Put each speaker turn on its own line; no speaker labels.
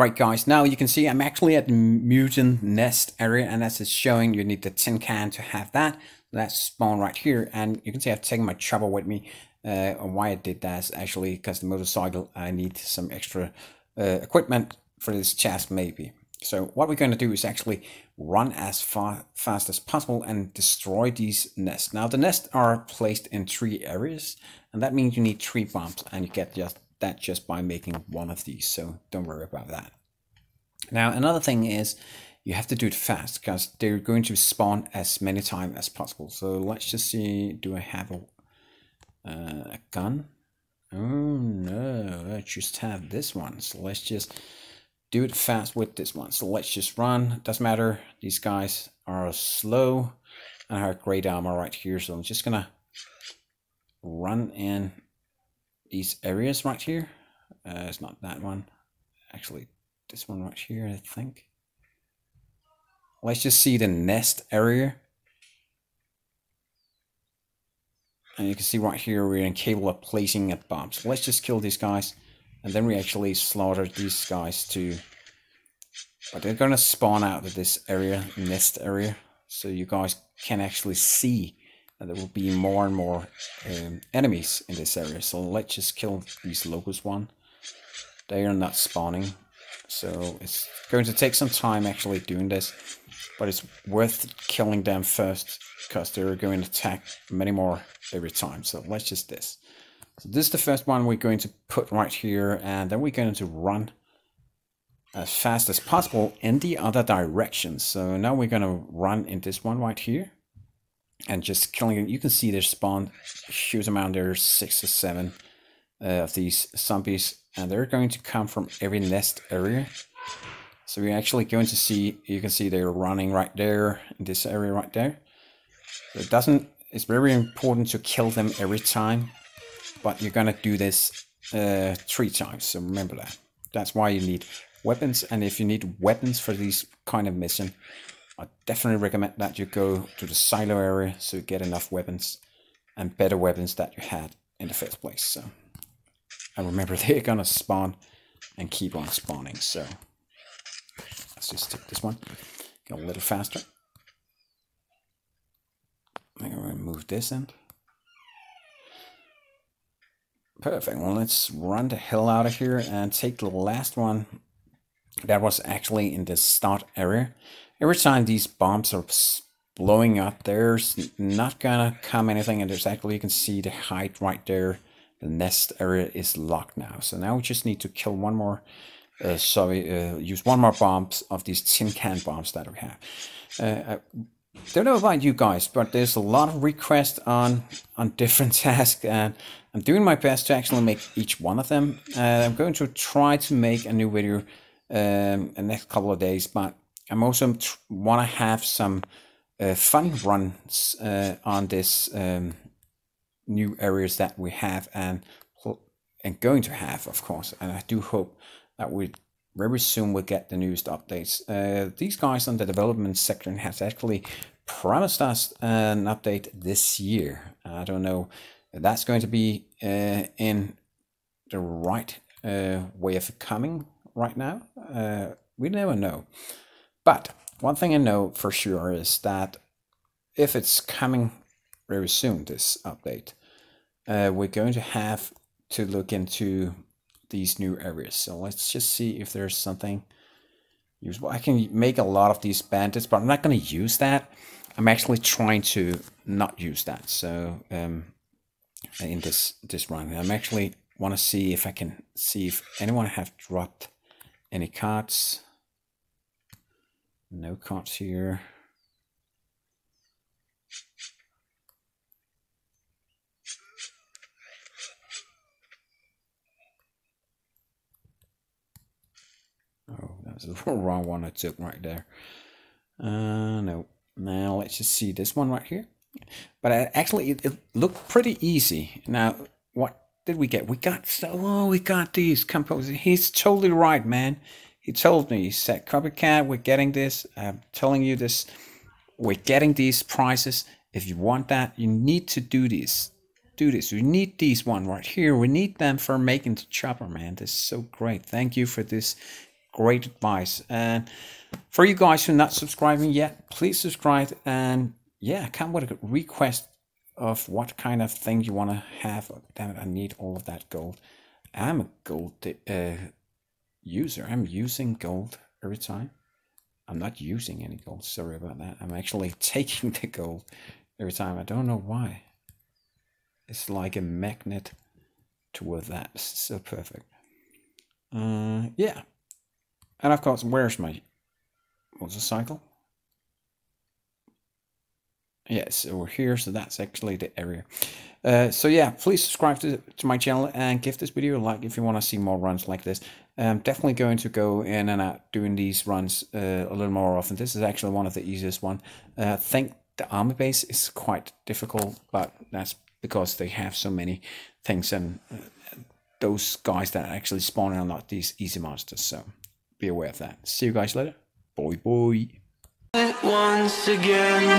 Right guys, now you can see I'm actually at the mutant nest area and as it's showing you need the tin can to have that. That's spawn right here and you can see I've taken my chopper with me. Uh, why I did that is actually because the motorcycle I need some extra uh, equipment for this chest maybe. So what we're going to do is actually run as far fast as possible and destroy these nests. Now the nests are placed in three areas and that means you need three bombs and you get just that just by making one of these, so don't worry about that. Now, another thing is you have to do it fast because they're going to spawn as many times as possible. So let's just see, do I have a, uh, a gun? Oh no, I just have this one. So let's just do it fast with this one. So let's just run. Doesn't matter. These guys are slow. And I have great armor right here. So I'm just gonna run in these areas right here. Uh, it's not that one. Actually, this one right here, I think. Let's just see the nest area. And you can see right here, we're incapable of placing a bomb. So let's just kill these guys. And then we actually slaughter these guys too. But they're going to spawn out of this area, nest area. So you guys can actually see there will be more and more um, enemies in this area. So let's just kill these locust one. They are not spawning. So it's going to take some time actually doing this. But it's worth killing them first because they're going to attack many more every time. So let's just this. So this is the first one we're going to put right here. And then we're going to run as fast as possible in the other direction. So now we're going to run in this one right here and just killing. You can see they spawn huge amount. There's six or seven uh, of these zombies, and they're going to come from every nest area. So we're actually going to see. You can see they're running right there in this area right there. So it doesn't. It's very important to kill them every time, but you're gonna do this uh, three times. So remember that. That's why you need weapons, and if you need weapons for these kind of mission, I definitely recommend that you go to the silo area so you get enough weapons and better weapons that you had in the first place. So, and remember they're gonna spawn and keep on spawning. So let's just take this one, go a little faster. I'm gonna move this end. Perfect. Well, let's run the hell out of here and take the last one that was actually in the start area every time these bombs are blowing up, there's not gonna come anything, and there's actually you can see the height right there. The nest area is locked now, so now we just need to kill one more. Uh, sorry, uh, use one more bombs of these tin can bombs that we have. Uh, I don't know about you guys, but there's a lot of requests on on different tasks, and I'm doing my best to actually make each one of them. Uh, I'm going to try to make a new video um, in the next couple of days, but I'm also want to have some uh, fun runs uh, on this um, new areas that we have and and going to have, of course. And I do hope that we very soon will get the newest updates. Uh, these guys on the development section has actually promised us an update this year. I don't know that's going to be uh, in the right uh, way of coming right now. Uh, we never know. But one thing I know for sure is that if it's coming very soon, this update, uh, we're going to have to look into these new areas. So let's just see if there's something usable. I can make a lot of these bandits, but I'm not going to use that. I'm actually trying to not use that. So um, in this this run, I'm actually want to see if I can see if anyone have dropped any cards. No cops here. Oh, that's the wrong one I took right there. Uh, no. Now let's just see this one right here. But uh, actually, it, it looked pretty easy. Now, what did we get? We got so oh, we got these composers. He's totally right, man. He told me, he said, Copycat, we're getting this. I'm telling you this. We're getting these prices. If you want that, you need to do this. Do this. We need these one right here. We need them for making the chopper, man. This is so great. Thank you for this great advice. And for you guys who are not subscribing yet, please subscribe. And yeah, come with a request of what kind of thing you want to have. Damn it, I need all of that gold. I'm a gold uh, user. I'm using gold every time. I'm not using any gold. Sorry about that. I'm actually taking the gold every time. I don't know why. It's like a magnet toward that. So perfect. Uh, yeah. And of course, where's my motorcycle? Yes, over here. So that's actually the area. Uh, so yeah, please subscribe to, to my channel and give this video a like if you want to see more runs like this. I'm definitely going to go in and out doing these runs uh, a little more often. This is actually one of the easiest one. Uh, I think the army base is quite difficult, but that's because they have so many things and uh, those guys that actually spawn are not these easy monsters. So be aware of that. See you guys later. Boy, boy. Once again.